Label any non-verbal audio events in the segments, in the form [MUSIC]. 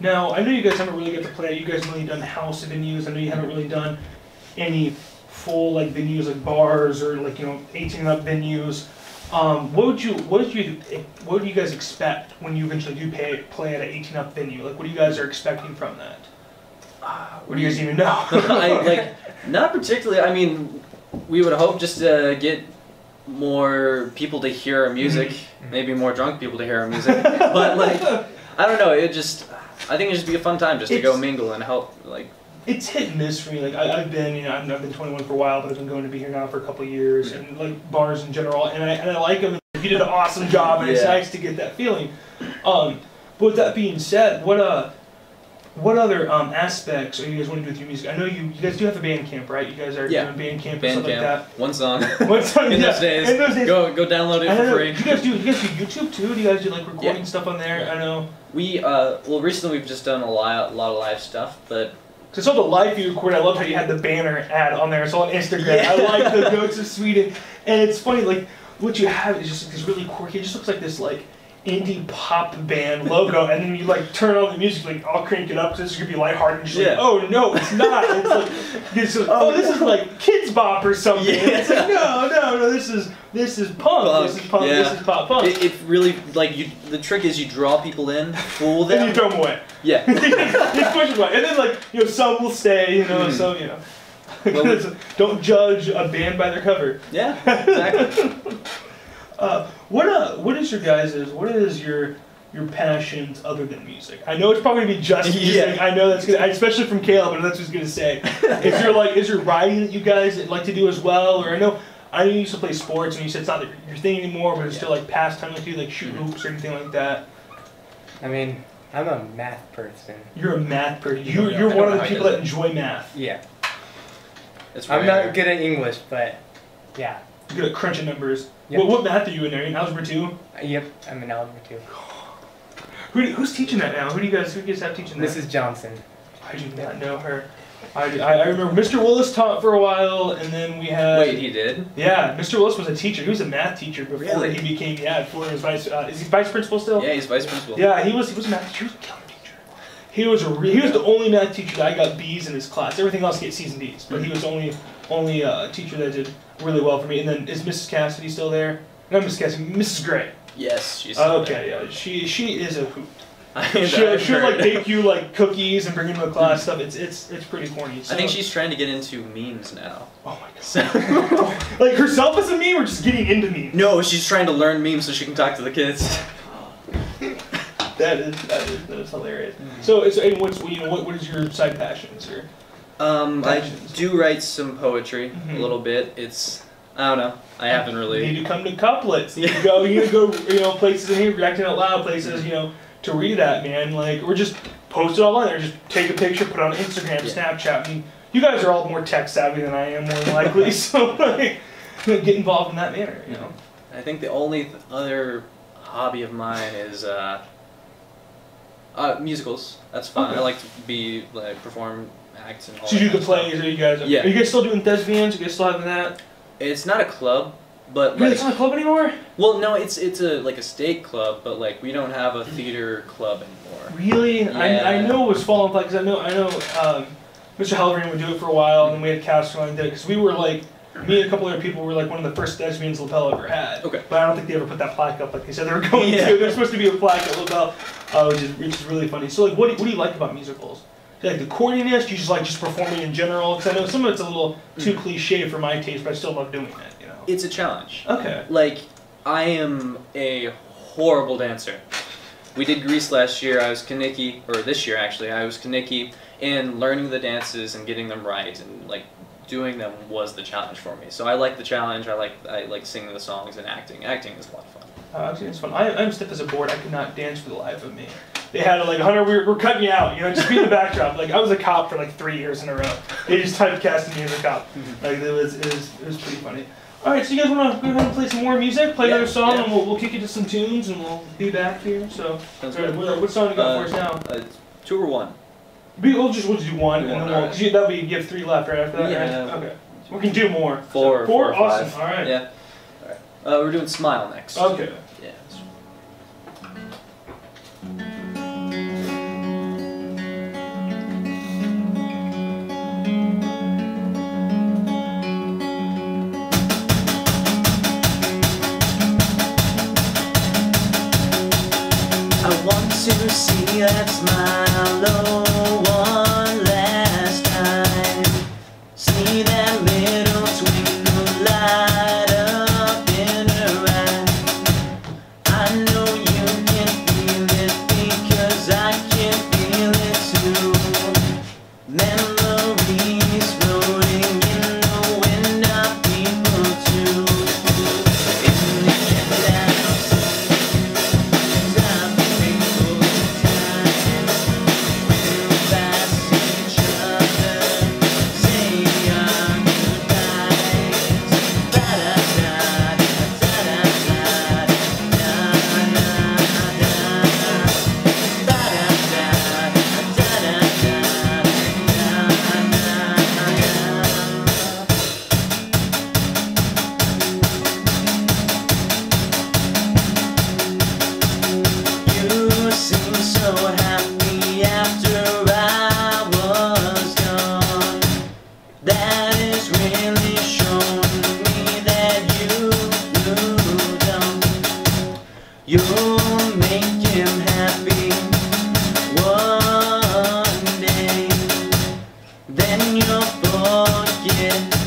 Now, I know you guys haven't really got to play. You guys have only done house venues. I know you haven't really done any full like venues like bars or like you know 18 up venues. Um, what would you what would you what would you guys expect when you eventually do pay, play at an 18 up venue? Like, what do you guys are expecting from that? What do you guys even know? [LAUGHS] I like not particularly. I mean, we would hope just to get more people to hear our music, Mm-hmm. maybe more drunk people to hear our music. [LAUGHS] but like, I don't know. It just, I think it'd just be a fun time just to go mingle and help. Like, it's hit and miss for me. Like I, I've been, you know, I've, I've been 21 for a while, but I've been going to be here now for a couple years, and like bars in general, and I and I like them. You did an awesome job, and it's nice to get that feeling. Um, but with that being said, what uh, what other um, aspects are you guys want to do with your music? I know you, you guys do have a Bandcamp, right? You guys are Yeah. doing band camp and band stuff camp, one song. like that. What's on in yeah, those days, In those days. go go download it I for know, free. you guys do. You guys do YouTube too. Do you guys do like recording Yeah. stuff on there? I know. We uh, well, recently we've just done a lot, a lot of live stuff, but Cause I saw the live you recorded. I loved how you had the banner ad on there. It's all on Instagram. Yeah. I like the [LAUGHS] goats of Sweden, and it's funny. Like what you have is just like this really quirky. It just looks like this like indie pop band logo, and then you like turn on the music, like I'll crank it up because it's gonna be lighthearted. And you're Yeah. like, oh no, it's not. It's like it's like, oh, this is like Kidz Bop or something. Yeah. And it's like no, no, no. This is this is punk. This is punk. yeah. This is pop punk. it, it really like you. The trick is you draw people in, fool then you throw them away. Yeah. [LAUGHS] you push them away, and then like you know some will stay. You know Mhm. some you know. Well, we- [LAUGHS] Don't judge a band by their cover. Yeah. Exactly. [LAUGHS] Uh, what uh, what is your guys' what is your your passions other than music? I know it's probably gonna be just [LAUGHS] music. Yeah. I know that's gonna, especially from Caleb, and that's what he's gonna say. [LAUGHS] is there like is there writing that you guys like to do as well, or I know I know you used to play sports, and you said it's not your thing anymore, but it's Yeah. still like pastime with you, like shoot hoops or anything like that. I mean, I'm a math person. You're a math person. You You, don't know. you're one of the people that enjoy math. Yeah. I'm not good at English, but yeah. You're good at crunching numbers. Yep. What, what math are you in there? In algebra two? Yep, I'm in algebra two. Who, do- who's teaching that now? Who do you guys who do you guys have teaching that? Mrs. Johnson. I do not know her. I, I, I remember Mr. Willis taught for a while, and then we had. Wait, he did. Yeah, Mr. Willis was a teacher. He was a math teacher before Really? he became yeah. Before he was vice. Uh, is he vice principal still? Yeah, he's vice principal. Yeah, he was. He was a math teacher. He was a killer teacher. He was a. Re- he was the only math teacher that I got B's in his class. Everything else get C's and D's, but he was the only only uh, teacher that did really well for me. And then is Mrs. Cassidy still there? No, Mrs. Cassidy. Mrs. Gray. Yes, she's. still Okay, yeah, she she is a hoot. She'll, she'll like bake you like cookies and bring you to class mm-hmm. stuff. It's it's it's pretty corny. I think she's trying to get into memes now. Oh my god. [LAUGHS] like herself as a meme or just getting into memes? no, she's trying to learn memes so she can talk to the kids. That is that is, that is hilarious. Mm-hmm. So it's and what's you know what what is your side passions or Um, I do write some poetry Mhm. a little bit. It's I don't know. I haven't really. you really. need to come to couplets. You Yeah. go you need to go [LAUGHS] you know places in here reacting out loud places you know to read that man like or just post it online or just take a picture put it on Instagram Yeah. Snapchat. I mean you guys are all more tech savvy than I am more than likely [LAUGHS] so like get involved in that manner you know. I think the only th- other hobby of mine is uh, uh, musicals. That's fun. Okay. I like to be like perform, act, and all. So you that do the kind of plays, are you guys? Yeah. Are you guys still doing thespians? Are you guys still having that? It's not a club, but Really, like, it's not a club anymore. well, no, it's it's a like a state club, but like we don't have a theater club anymore. Really? I, I Yeah. know it was falling apart because I know I know um, Mr. Halloran would do it for a while, and then we had Castellan did it because we were like me and a couple other people were like one of the first thespians Lapel ever had. Okay. But I don't think they ever put that plaque up like they said they were going Yeah. to. There's supposed to be a plaque at Lapel, uh, which is which is really funny. So like, what do, what do you like about musicals? Like the corniness? You just like just performing in general? Because I know some of it's a little too Mm. cliche for my taste, but I still love doing it. You know. It's a challenge. Okay. Like, I am a horrible dancer. We did Grease last year. I was Kenickie, or this year actually. I was Kenickie, and learning the dances and getting them right and like doing them was the challenge for me. So I like the challenge. I like I like singing the songs and acting. Acting is a lot of fun. Uh, it's fun. I, I'm stiff as a board. I could not dance for the life of me. They had like Hunter, we're, we're cutting you out. You know, just be in the backdrop. Like I was a cop for like three years in a row. They just typecasted me as a cop. Like it was, it was, it was pretty funny. All right, so you guys want to go ahead and play some more music? Play Yeah, another song, yeah. and we'll, we'll kick you to some tunes, and we'll be back here. So, Sounds right, what, what song you got Uh, for us now? Uh, two or one. We, we'll just we'll do one, and One, then we'll, you, that'll be you have three left right after that. Yeah. Right? Okay. We can do more. Four. So, four. four awesome. All right. Yeah. All right. Uh, we're doing Smile next. Okay. See my smile, oh. Forget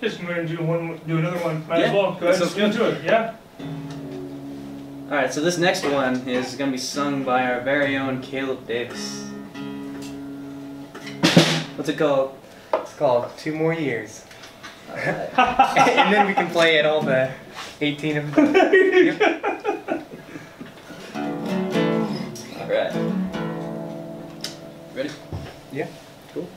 Just we're gonna do one, do another one. Might as well. Go ahead and sounds spin to it. Yeah. All right, so this next one is gonna be sung by our very own Caleb Davis. What's it called? It's called Two More Years. Alright. [LAUGHS] and then we can play it all the 18 of them. All right. Ready? Yeah. Cool.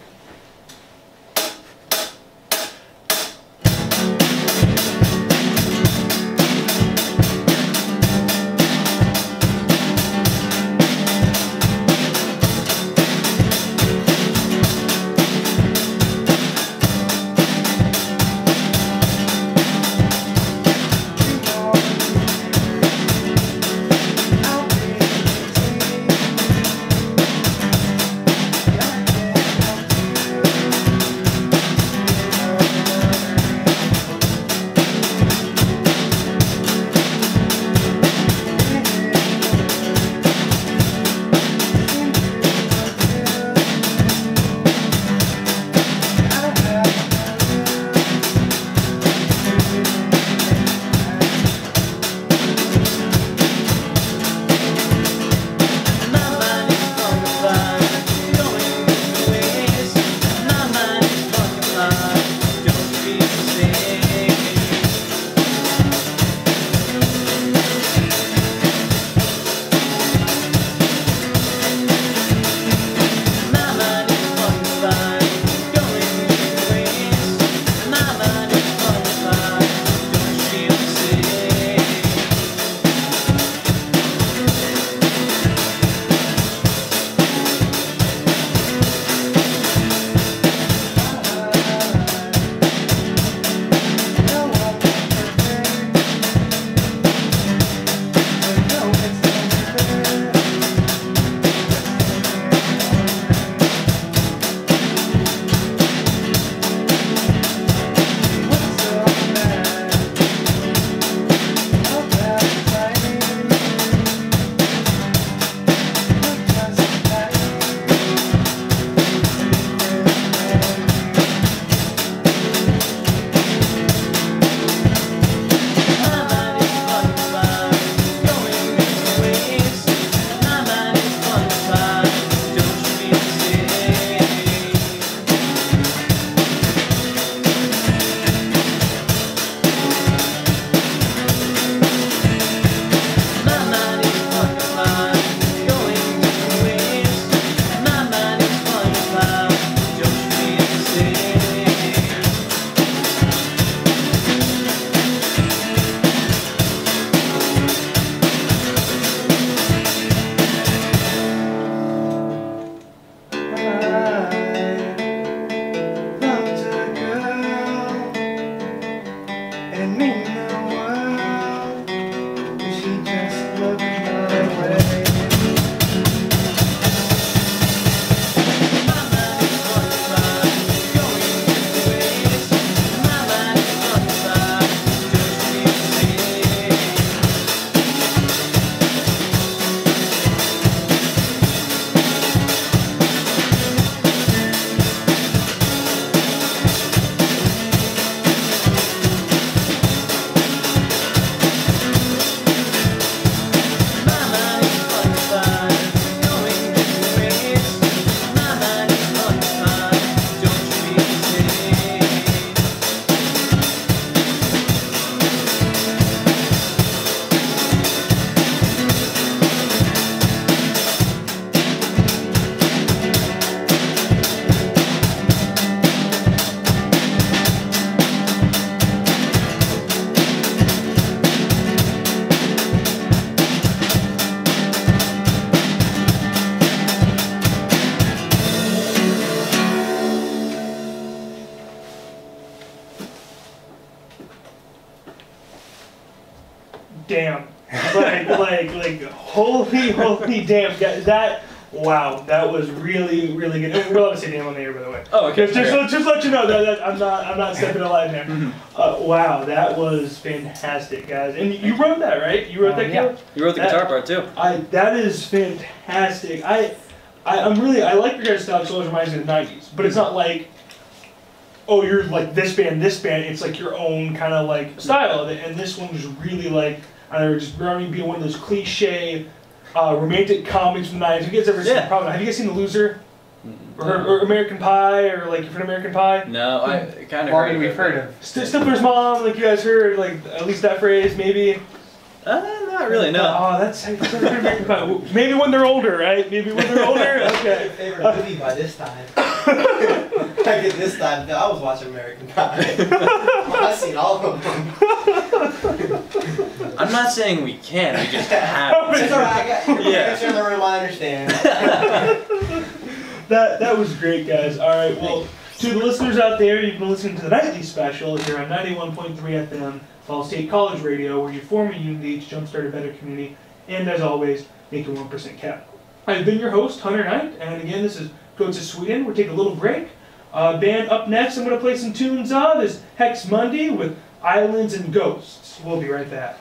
Holy, holy damn, that, wow, that was really, really good. And to say damn on the air, by the way. Oh, okay. Just, just, let- just let you know that, that I'm not, I'm not stepping a line there. Mhm. Uh, wow, that was fantastic, guys. And you wrote that, right? You wrote Uh, that, yeah. You wrote the That- guitar part too. I that is fantastic. I, I I'm really I like your guys' style. It always reminds me of the '90s, but it's not like, oh, you're like this band, this band. It's like your own kind of like style of it. And this one was really like I don't know, just me being one of those cliche. Uh, romantic comedies from the 90s. Have you guys ever seen Yeah. probably have you guys seen The Loser? Or, or American Pie or like for American Pie? No, I kind of Well, heard. mean, of we've it, heard of. St- Stifler's mom, like you guys heard, like at least that phrase, maybe. but- Uh, not really. No. Oh, that's that's American Pie. Maybe when they're older, right? Maybe when they're older. [LAUGHS] Okay. favorite movie by this time. [LAUGHS] I get this time. I was watching American Pie. [LAUGHS] I've seen all of them. I'm not saying we can. We just [LAUGHS] have. It's alright. I got your Yeah. parents are in the room. I understand. That that was great, guys. All right, well, to the listeners out there, you've been listening to the Knightly Special here on 91.3 FM, Ball State College Radio, where you form a unity to jumpstart a better community, and as always, make your 1% cap. I've been your host, Hunter Knight, and again, this is Goats of Sweden. We're taking a little break. Uh, band up next, I'm going to play some tunes of is Hex Monday with Islands and Ghosts. We'll be right back.